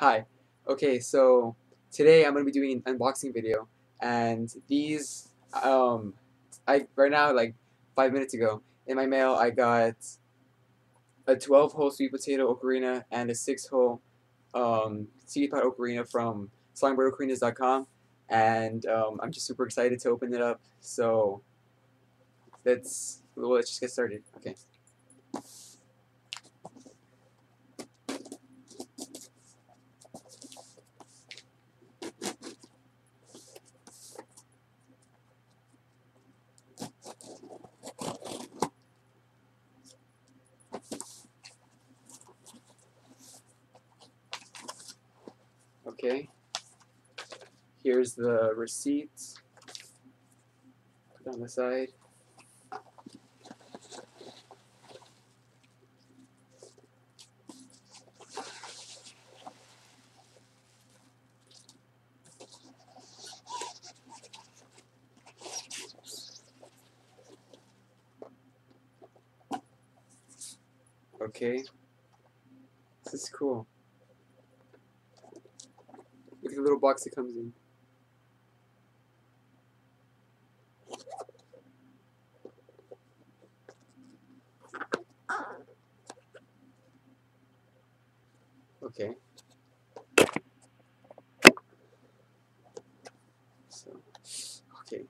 Hi. Okay, so today I'm gonna be doing an unboxing video, and these, um, I right now like five minutes ago in my mail I got a 12-hole sweet potato ocarina and a 6-hole um, seed pod ocarina from songbirdocarina's.com, and um, I'm just super excited to open it up. So let's well, let's just get started. Okay. Okay. Here's the receipts. Put on the side. Okay. This is cool. Look at the little box it comes in. Okay. So, okay.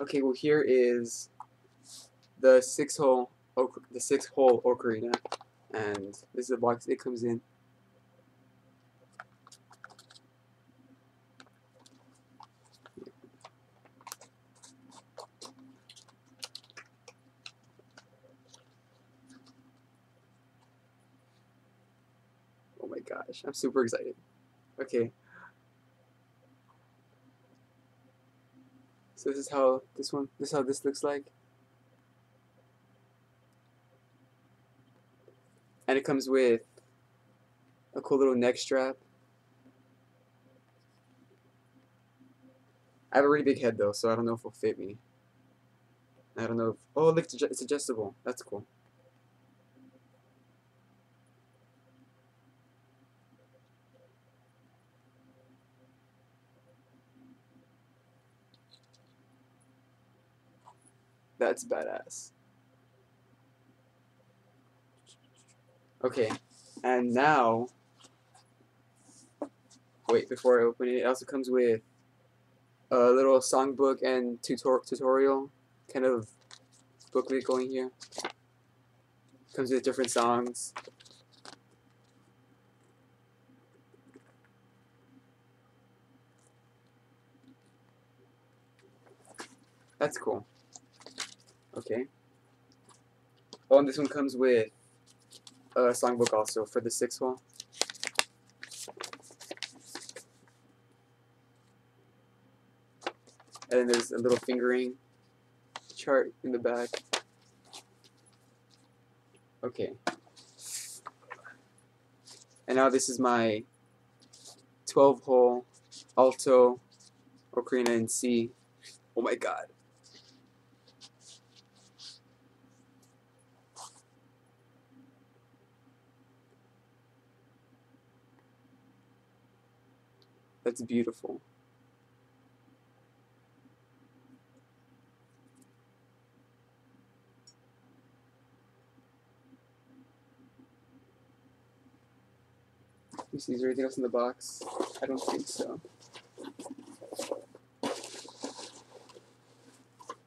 Okay, well here is the six hole the six hole ocarina and this is the box it comes in. Oh my gosh, I'm super excited. Okay. So this is how this one, this is how this looks like. And it comes with a cool little neck strap. I have a really big head though, so I don't know if it'll fit me. I don't know if, oh look, it's adjustable. That's cool. That's badass. Okay, and now, wait, before I open it, it also comes with a little songbook and tutor tutorial kind of booklet going here. Comes with different songs. That's cool. Okay. Oh, and this one comes with a songbook also for the sixth one. And then there's a little fingering chart in the back. Okay. And now this is my 12 hole alto ocarina in C. Oh my god. That's beautiful. Is there anything else in the box? I don't think so.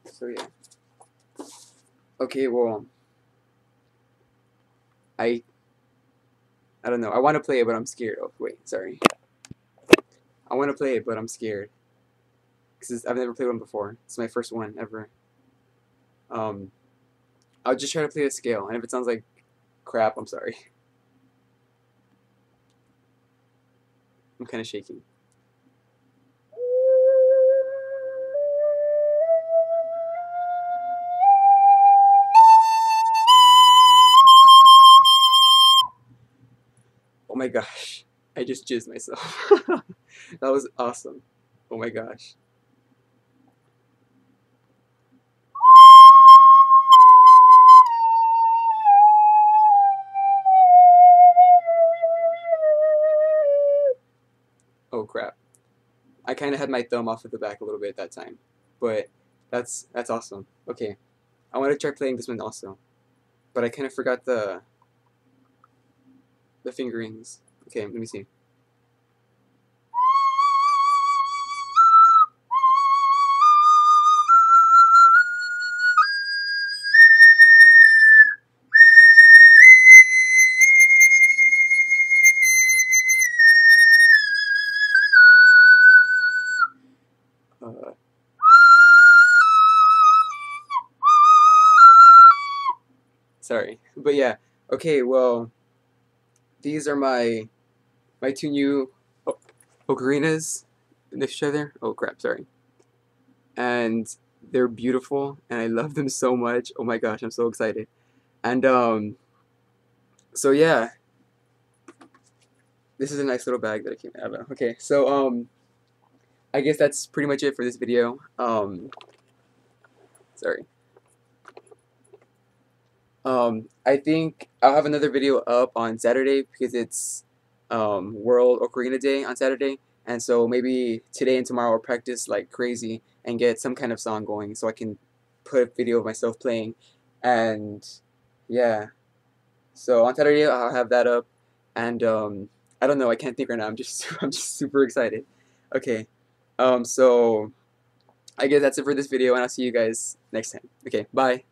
So yeah. Okay, well, I, I don't know. I want to play it, but I'm scared. Oh, wait, sorry. I want to play it, but I'm scared. Because I've never played one before. It's my first one ever. Um, I'll just try to play the scale, and if it sounds like crap, I'm sorry. I'm kind of shaking. Oh my gosh, I just jizzed myself. that was awesome. Oh my gosh. Oh crap. I kind of had my thumb off of the back a little bit at that time. But that's that's awesome. Okay. I want to try playing this one also. But I kind of forgot the the fingerings. Okay, let me see. Sorry, but yeah. Okay, well, these are my my two new o- ocarinas next each other. Oh crap, sorry. And they're beautiful, and I love them so much. Oh my gosh, I'm so excited. And um, so yeah, this is a nice little bag that I came out of. Okay, so um, I guess that's pretty much it for this video. Um, sorry. Um, I think I'll have another video up on Saturday because it's um, World Ocarina Day on Saturday, and so maybe today and tomorrow I'll practice like crazy and get some kind of song going so I can put a video of myself playing, and yeah. So on Saturday I'll have that up, and um, I don't know, I can't think right now. I'm just I'm just super excited. Okay, um, so I guess that's it for this video, and I'll see you guys next time. Okay, bye.